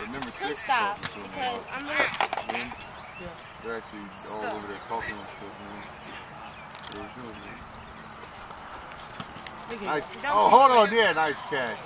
Remember Could six stop because I'm really. yeah. They're actually all Stop. over there talking and stuff, man. Nice. Oh, hold on yeah. Nice catch.